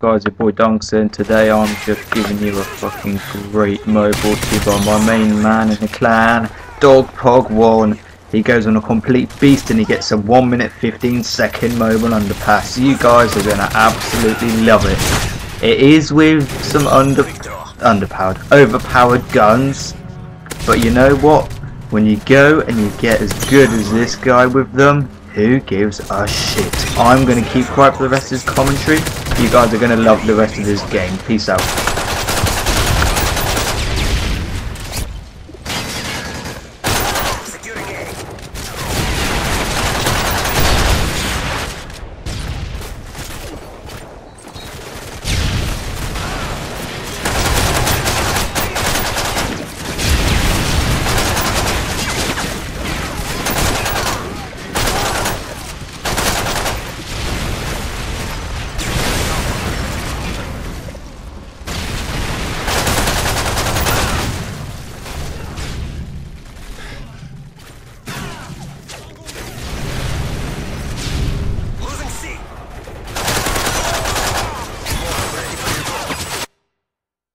Guys, your boy Dunkson. Today I'm just giving you a fucking great MOAB tip on my main man in the clan, Dog Pog 1. He goes on a complete beast and he gets a 1 minute 15 second MOAB underpass. You guys are to absolutely love it. It is with some under underpowered, overpowered guns. But you know what? When you go and you get as good as this guy with them, who gives a shit? I'm to keep quiet for the rest of this commentary. You guys are going to love the rest of this game. Peace out.